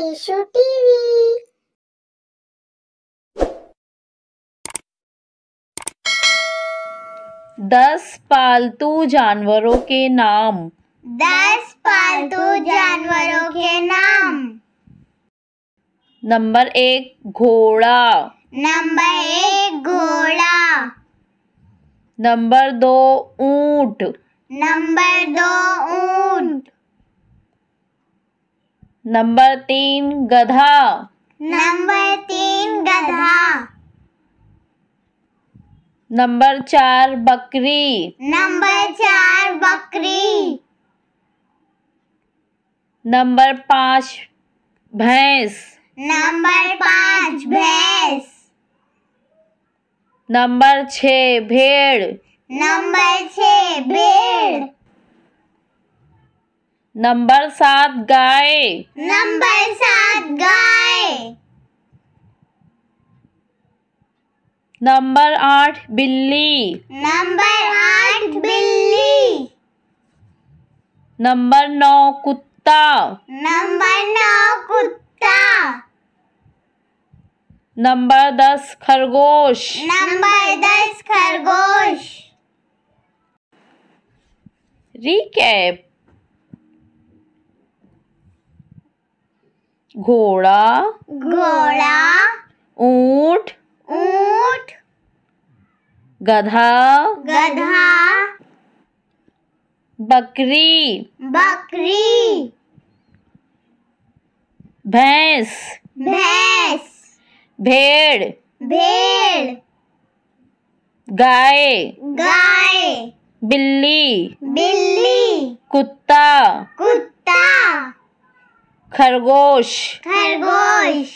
Tissue TV दस पालतू जानवरों के नाम। दस पालतू जानवरों के नाम। नंबर एक घोड़ा। नंबर एक घोड़ा। नंबर दो ऊँट। नंबर दो ऊँट नंबर तीन गधा। नंबर तीन गधा। नंबर चार बकरी। नंबर चार बकरी। नंबर पाँच भैंस। नंबर पाँच भैंस। नंबर छः भेड़। नंबर छः भेड़। नंबर सात गाय। नंबर सात गाय। नंबर आठ बिल्ली। नंबर आठ बिल्ली। नंबर नौ कुत्ता। नंबर नौ कुत्ता। नंबर दस खरगोश। नंबर दस खरगोश। रिकैप घोड़ा घोड़ा ऊँट ऊँट गधा गधा बकरी बकरी भैंस भैंस भेड़ भेड़ गाय गाय बिल्ली बिल्ली कुत्ता कुत्ता खरगोश खरगोश